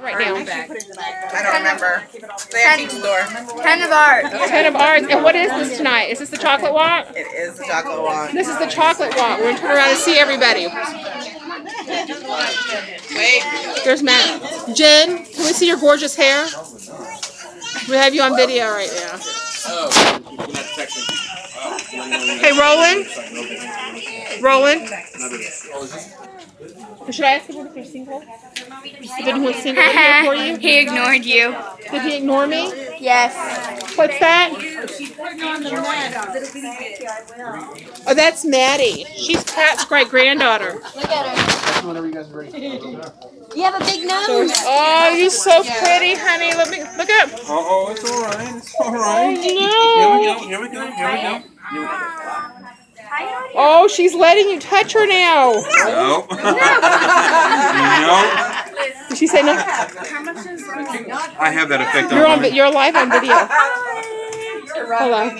right now. I don't remember. The antique store. Ten of Arts. Ten of Arts. And what is this tonight? Is this the chocolate walk? It is the chocolate one. This is the chocolate walk. We're gonna turn around and see everybody. Wait. There's Matt. Jen, can we see your gorgeous hair? We have you on video right now. Oh. Hey, Roland. Roland. Should I ask him if they're single? Did he want single here for you? he ignored you. Did he ignore me? Yes. What's that? Oh, that's Maddie. She's Pat's great granddaughter. Look at her. Whenever you guys are ready. You have a big nose. Oh, you're so pretty, honey. Let me look up. Uh oh, it's alright. It's Oh alright. Here we no. Go. Here we go. Here we go. Here we go. Oh, she's letting you touch her now. No. no. Did she say no? I have that effect on You're on. You're live on video. Hello.